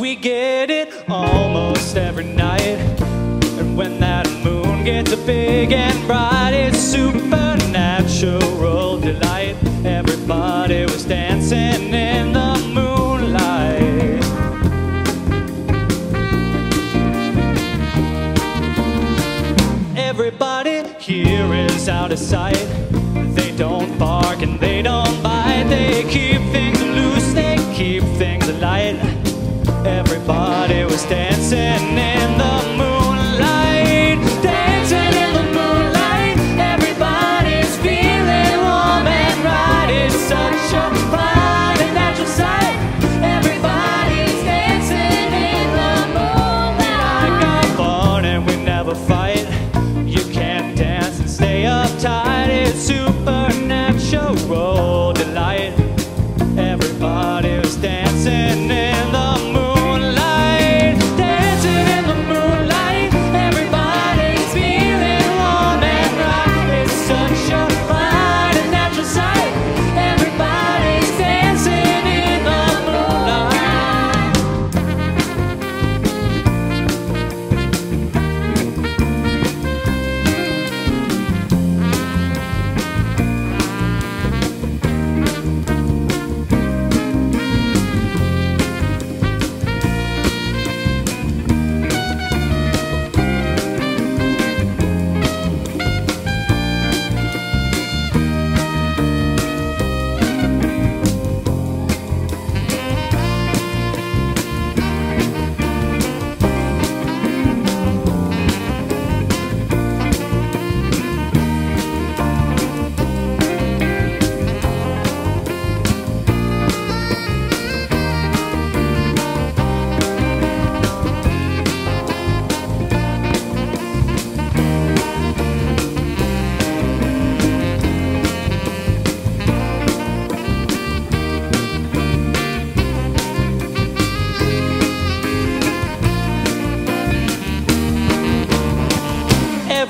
we get it almost every night. And when that moon gets big and bright It's supernatural delight. Everybody was dancing in the moonlight. Everybody here is out of sight. They don't bark and they don't Everybody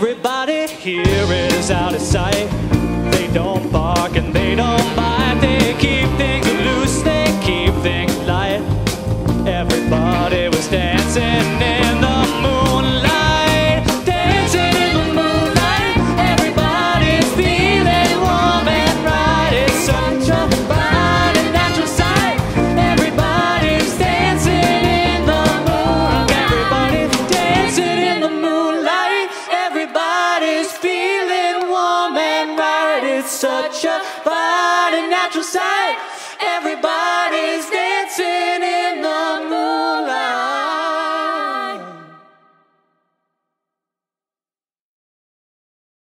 Everybody here is out of sight. They don't bark and they don't bite. They keep things loose, they keep things light. Everybody was dancing feeling warm